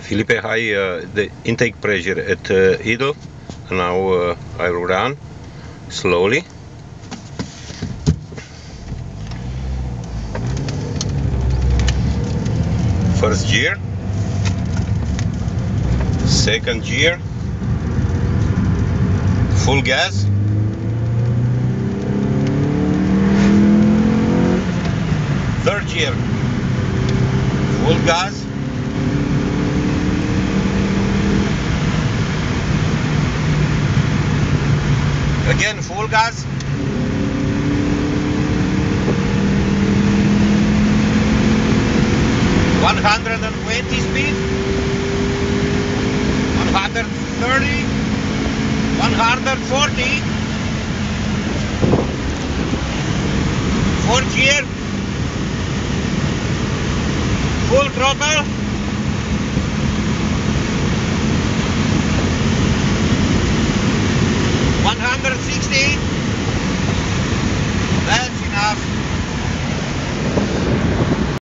Felipe, high uh, the intake pressure at uh, idle. Now uh, I will run slowly. First gear, second gear, full gas. Third gear, full gas. Again, full gas. One hundred and twenty speed. One hundred thirty. One hundred forty. Gear. Full throttle.